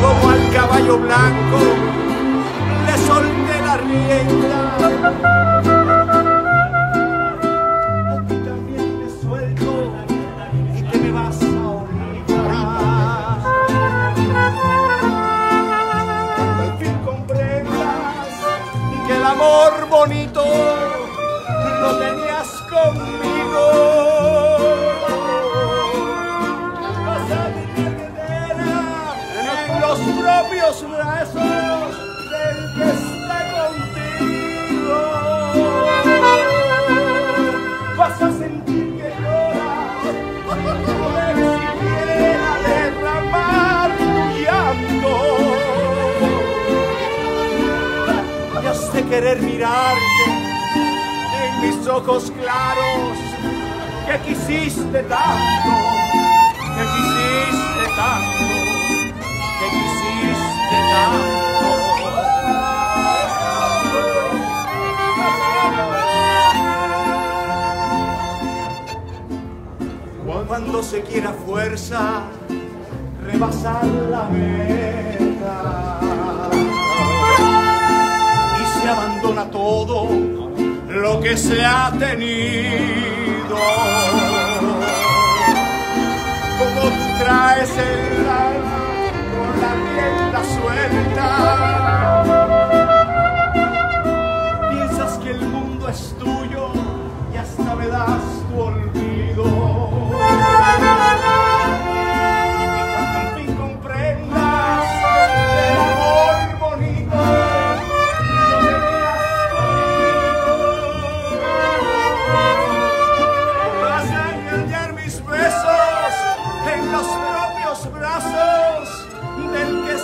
como al caballo blanco le solté la rienda. A ti también te suelto y te me vas a olvidar. Cuando al fin comprendas que el amor bonito lo tenías conmigo. Propios brazos del que está contigo. Vas a sentir que lloras, poder siquiera derramar tu llanto. Y has de querer mirarte en mis ojos claros que quisiste tanto, cuando se quiera fuerza rebasar la meta. Y se abandona todo lo que se ha tenido. Como traes el alma con la piel la suelta. Piensas que el mundo es tuyo y hasta me das los propios brazos del que